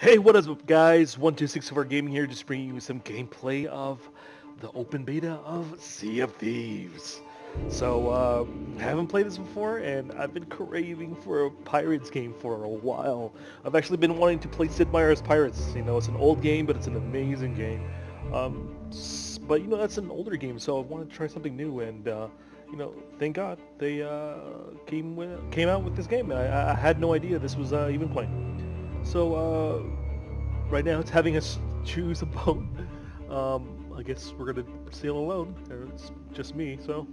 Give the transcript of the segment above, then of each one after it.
Hey, what is up, guys? 1264 Gaming here, just bringing you some gameplay of the open beta of Sea of Thieves. So, um, haven't played this before, and I've been craving for a Pirates game for a while. I've actually been wanting to play Sid Meier's Pirates. You know, it's an old game, but it's an amazing game. Um, but, you know, that's an older game, so I wanted to try something new, and, uh, you know, thank God they uh, came with, came out with this game. I, I had no idea this was uh, even playing. So, uh, right now it's having us choose a boat. Um, I guess we're gonna sail alone. It's just me, so.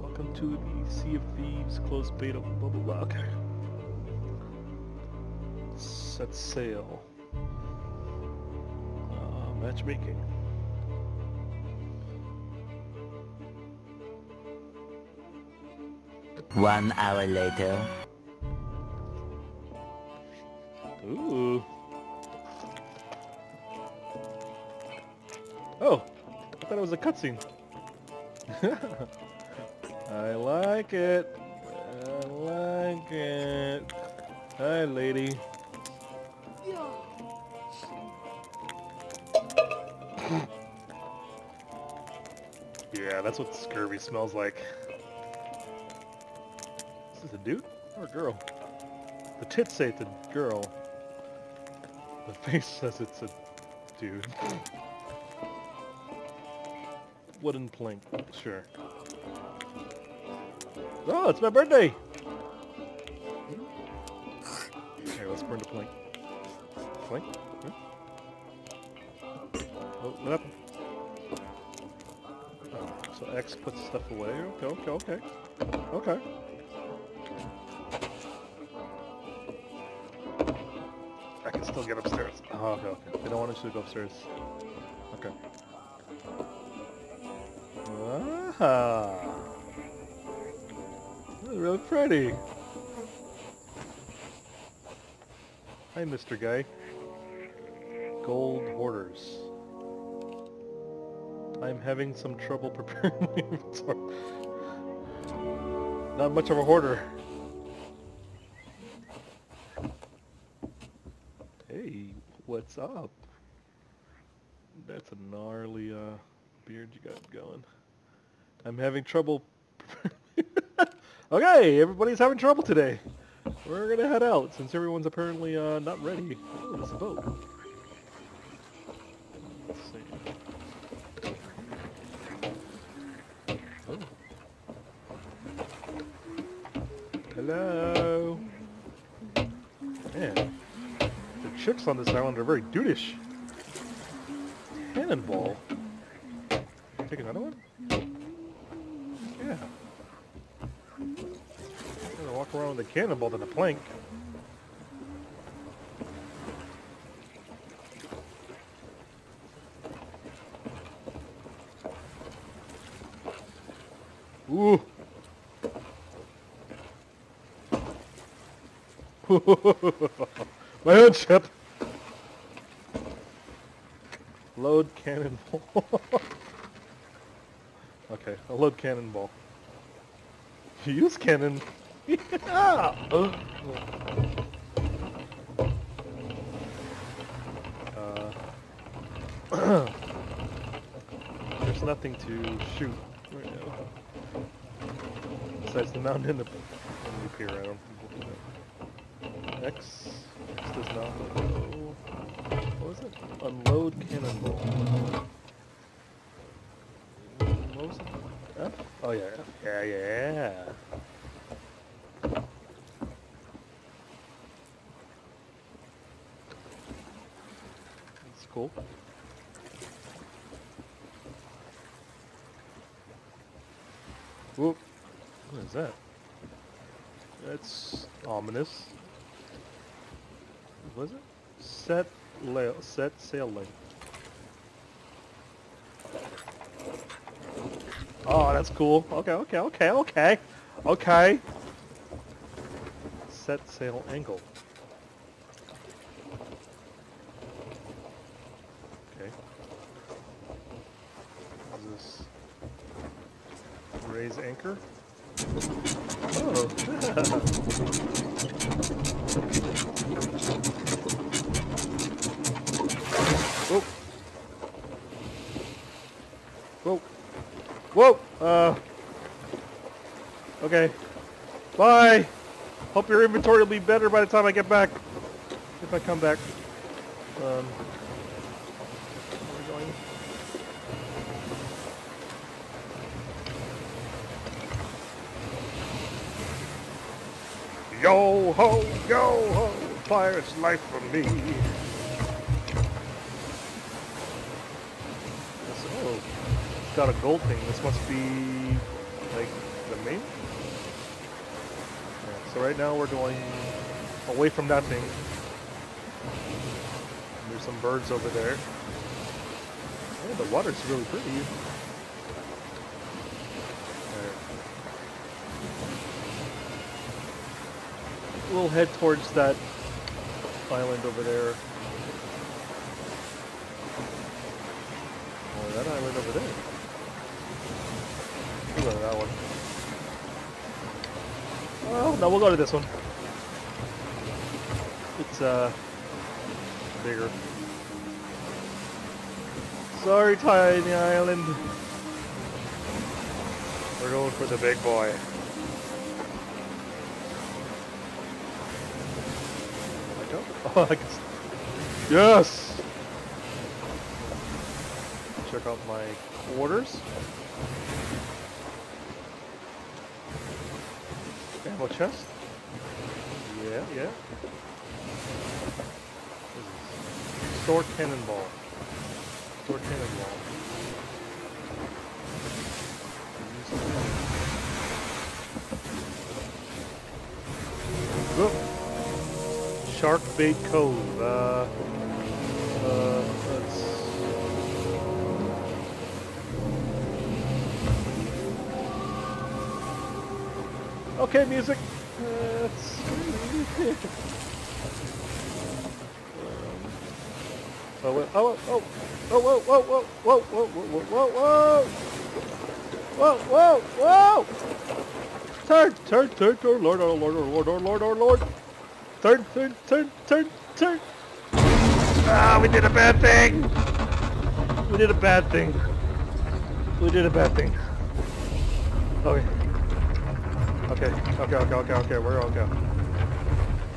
Welcome to the Sea of Thieves closed beta, blah blah blah. Okay. Set sail. Uh, matchmaking. One hour later. Ooh. Oh, I thought it was a cutscene. I like it. I like it. Hi, lady. yeah, that's what scurvy smells like. Is this a dude or a girl? The tits say it's a girl. The face says it's a dude. Wooden plank, sure. Oh, it's my birthday! Here, let's burn the plank. Plank? Huh? Oh, what happened? Oh, so X puts stuff away. Okay, okay, okay. Okay. Get upstairs. Oh, okay, okay. They don't want us to go upstairs. Okay. Ah. This is really pretty. Hi, Mr. Guy. Gold hoarders. I'm having some trouble preparing my inventory. Not much of a hoarder. Up? That's a gnarly uh, beard you got going. I'm having trouble. okay, everybody's having trouble today. We're gonna head out since everyone's apparently uh, not ready. Oh, there's a boat. Let's see. Oh. Hello. Man, chicks on this island are very dudeish. Cannonball. Take another one? Yeah. I'm gonna walk around with a cannonball than a plank. Ooh. My own ship. Load cannonball. okay, I'll load cannonball. Use cannon. yeah. Uh, there's nothing to shoot right now. Besides the mountain and the, and the pier, I don't think X, X does not go. What was it? Unload cannonball. What was it? F? Oh yeah, Yeah, yeah. That's cool. Whoop. What is that? That's ominous. Was it? Set la set sail length. Oh, that's cool. Okay, okay, okay, okay. Okay. Set sail angle. Okay. Is this raise anchor? Oh. Uh. Okay. Bye. Hope your inventory will be better by the time I get back. If I come back. Um. Yo ho, yo ho, fire's life for me. This- oh, it's got a gold thing. This must be like the main. So right now we're going away from that thing. There's some birds over there. Oh, the water's really pretty. Alright. We'll head towards that island over there. Oh, that island over there. We'll go to that one. Oh, no, we'll go to this one. It's, uh, bigger. Sorry, tiny island. We're going for the big boy. I go? Oh, I can. Yes. Check out my quarters. Ammo chest. Yeah, yeah. Sword cannonball. Sword cannonball. Whoop. Shark Bait Cove. Uh, Okay, music. Uh, Oh, oh, oh, oh, whoa, whoa, whoa, whoa, whoa, whoa, whoa, whoa, whoa, whoa, whoa, whoa! Turn, turn, turn, turn, Lord, oh Lord, oh Lord, oh Lord, oh Lord! Turn, turn, turn, turn, turn! Ah, we did a bad thing! We did a bad thing. We did a bad thing. Okay. Okay, okay, okay, okay, okay, we're okay.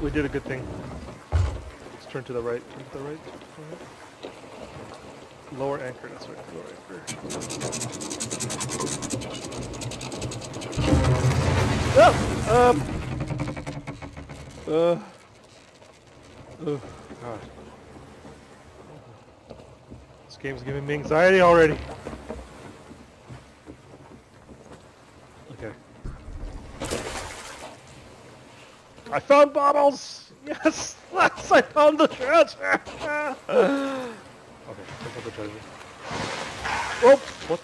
We did a good thing. Let's turn to the right, turn to the right. Right. Lower anchor, that's right, lower anchor. Oh, um, uh, oh, God. This game's giving me anxiety already. Okay. I found bottles! Yes! Yes, I found the treasure! okay, I found the treasure. Oh! What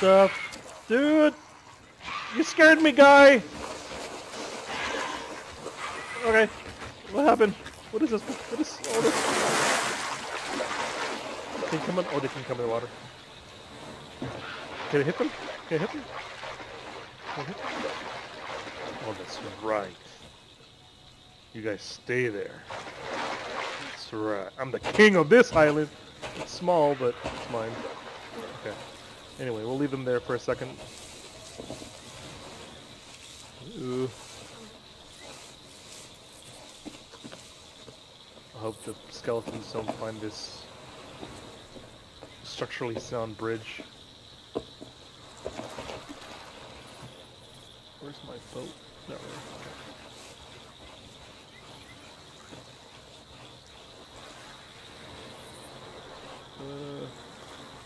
the... Dude! You scared me, guy! Okay. What happened? What is this? What is all this? Can you come in? Oh, they can come in the water. Can I hit them? Can I hit them? Can I hit them? Oh, that's right. You guys stay there. That's right. I'm the king of this island. It's small, but it's mine. Okay. Anyway, we'll leave them there for a second. Ooh. I hope the skeletons don't find this structurally sound bridge. Where's my boat? Not really.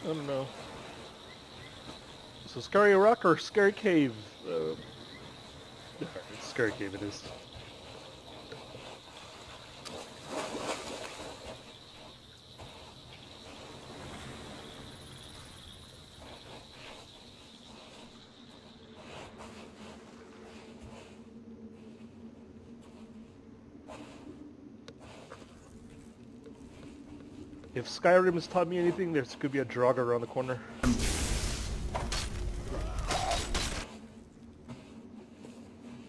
I don't know. So Scary Rock or Scary Cave? Uh, Scary Cave it is. If Skyrim has taught me anything, there could be a Draugr around the corner.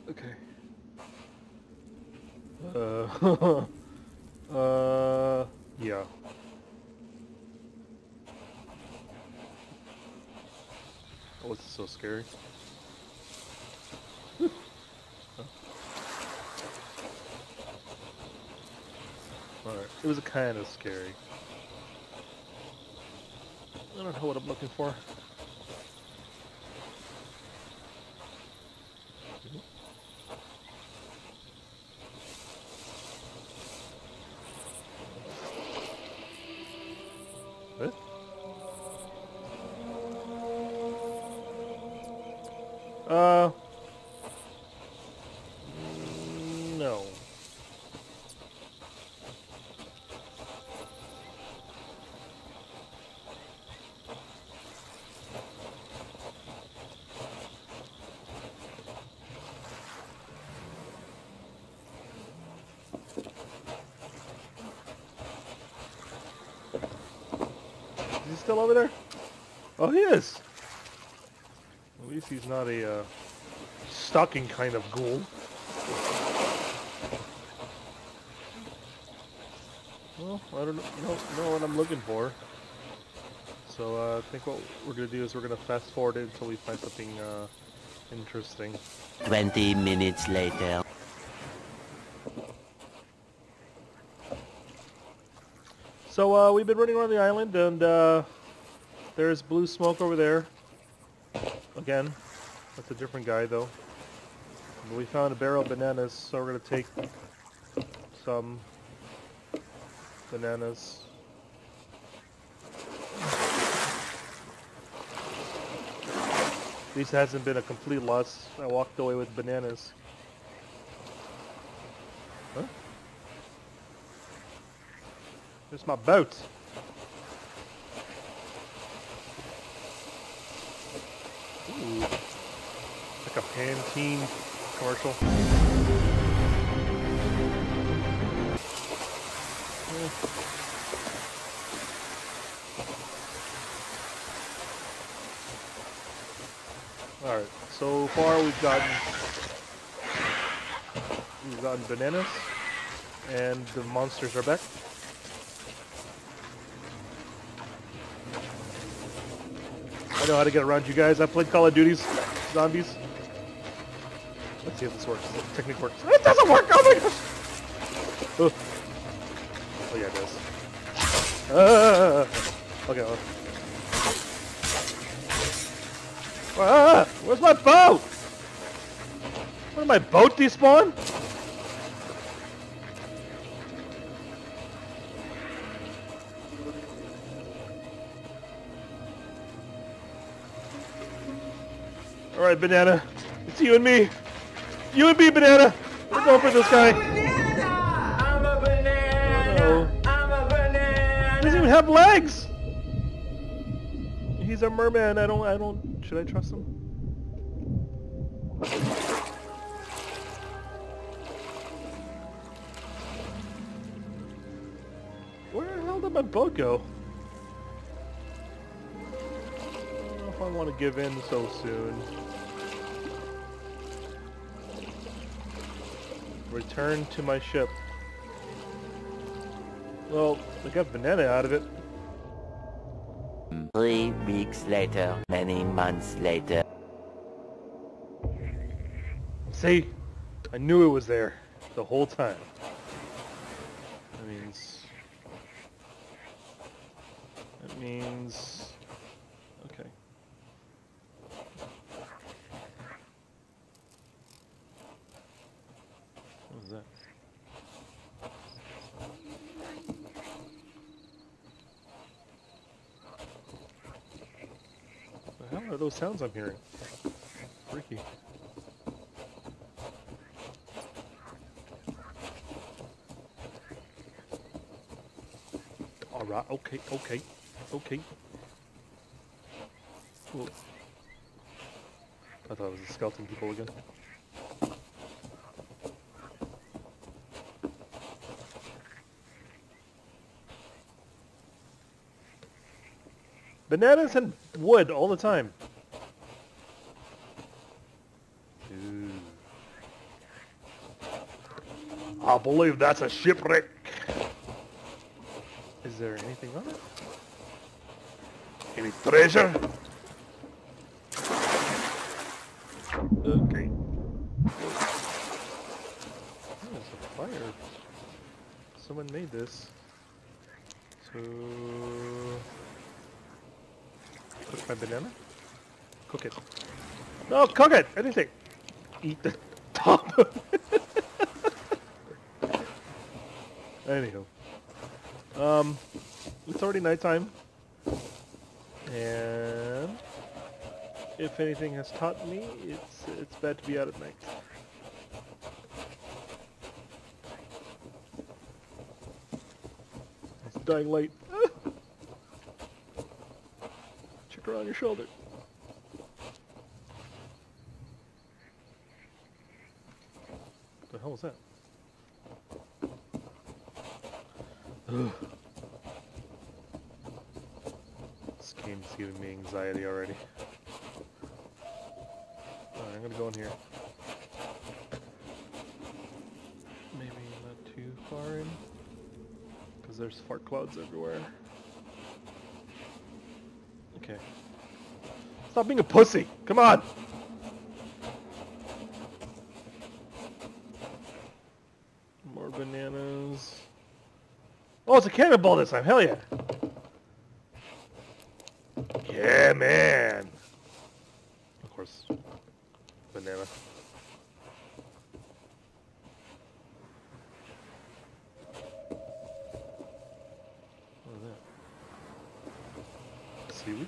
Okay. Uh, uh, yeah. Oh, it's so scary. Alright, it was kind of scary. I don't know what I'm looking for. What? Uh. mm, No. Is he still over there? Oh, he is. At least he's not a uh, stalking kind of ghoul. Well, I don't know, know what I'm looking for. So uh, I think what we're gonna do is we're gonna fast forward it until we find something uh, interesting. 20 minutes later. So uh, we've been running around the island, and uh, there's blue smoke over there. Again, that's a different guy though. We found a barrel of bananas, so we're gonna take some bananas. At least it hasn't been a complete loss. I walked away with bananas. It's my boat. Ooh. Like a Pantene commercial. Alright, so far we've gotten we've gotten bananas and the monsters are back. I know how to get around you guys. I played Call of Duty's zombies. Let's see if this works. The technique works. It doesn't work! Oh my gosh! Oh, oh yeah, it does. Ah! Okay. Well. Ah! Where's my boat? What did my boat despawn? Alright, Banana. It's you and me. You and me, Banana. We're going for this guy. I'm a banana. I'm a banana. He doesn't even have legs. He's a merman. I don't. I don't. Should I trust him? Where the hell did my boat go? Don't I want to give in so soon. Return to my ship. Well, I got banana out of it. Three weeks later, many months later. See, I knew it was there the whole time. That means. That means. Okay. What was that? The hell are those sounds I'm hearing? Freaky. Alright, okay, okay, okay. Cool. I thought it was the skeleton people again. Bananas and wood all the time. I believe that's a shipwreck. Is there anything on it? Any treasure? Okay. Oh, there's a fire. Someone made this. So... Cook my banana? Cook it. No, cook it! Anything! Eat the top of it. Anywho. Um, it's already nighttime. And if anything has taught me, it's it's bad to be out at night. It's dying light. Check around your shoulder. What the hell was that? This game's giving me anxiety already. I'm gonna go in here. Maybe not too far in. Because there's fart clouds everywhere. Okay. Stop being a pussy! Come on! More bananas. Oh, it's a cannonball this time. Hell yeah. Yeah, man. Of course. Banana. What is that? Seaweed?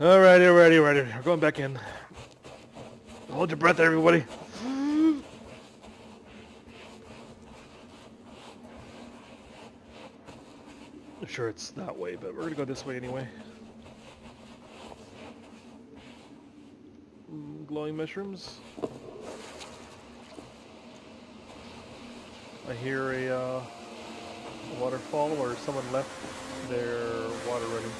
Alright, alright, alright. We're going back in. Hold your breath, everybody. Sure it's that way, but we're gonna go this way anyway. Mm, glowing mushrooms. I hear a uh, waterfall where someone left their water running.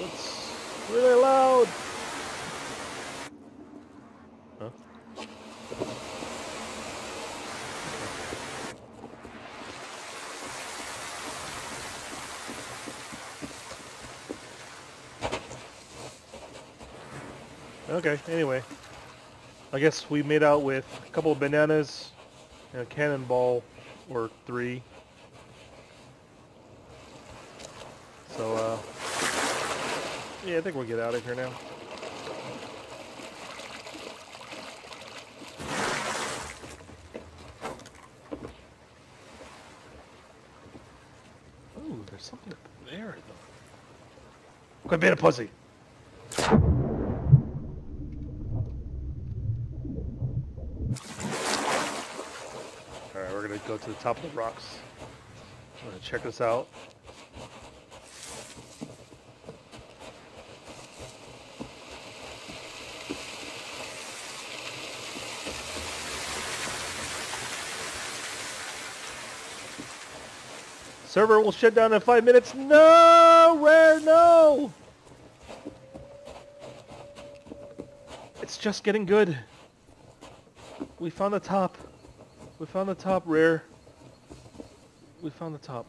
It's really loud. Huh? Okay, anyway. I guess we made out with a couple of bananas and a cannonball or three. So, uh, yeah, I think we'll get out of here now. Ooh, there's something up there, though. Quit being a pussy. Alright, we're gonna go to the top of the rocks. Check this out. Server will shut down in five minutes. No! Rare, no! It's just getting good. We found the top. We found the top, Rare. We found the top.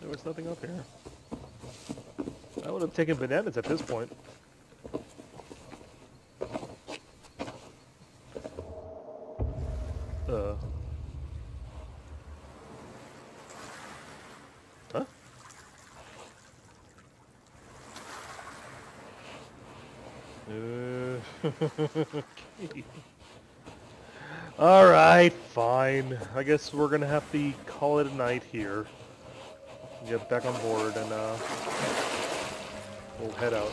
There was nothing up here. I would have taken bananas at this point. Uh. Huh? Uh, okay. All right, fine. I guess we're gonna have to call it a night here. Get back on board and uh, we'll head out.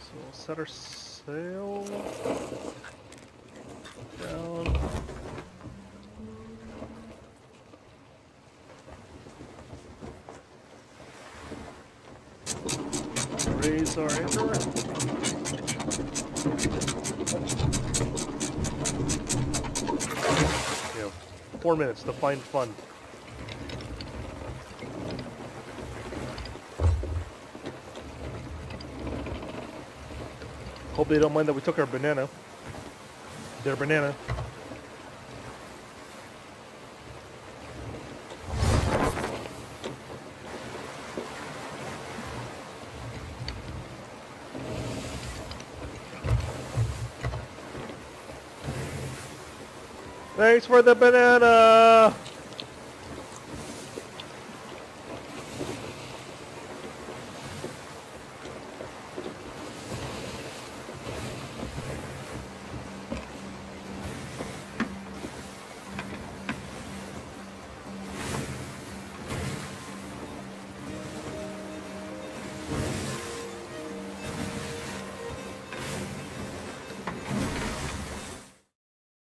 So we'll set our sail down. are everywhere. Four minutes to find fun. Hope they don't mind that we took our banana. Their banana. Thanks for the banana!